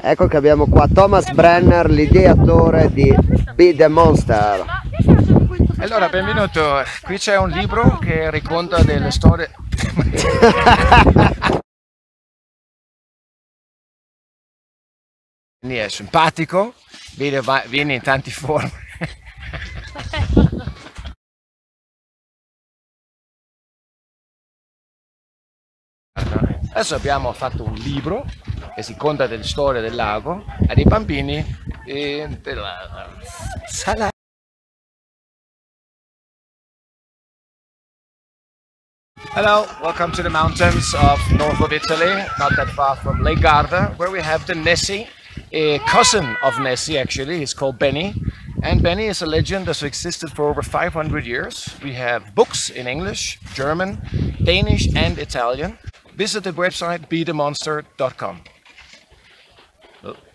Ecco che abbiamo qua Thomas Brenner, l'ideatore di Be the Monster. Allora, benvenuto. Qui c'è un libro che racconta delle storie. È simpatico, viene, in tante forme. Adesso abbiamo fatto un libro che si conta del lago bambini e della sala. Hello, welcome to the mountains of north of Italy, not that far from Lake Garda, where we have the Nessie, a cousin of Nessie actually, he's called Bennie. And Bennie is a legend that's existed for over 500 years. We have books in English, German, Danish and Italian. Visit the website bthemonster.com. Oh.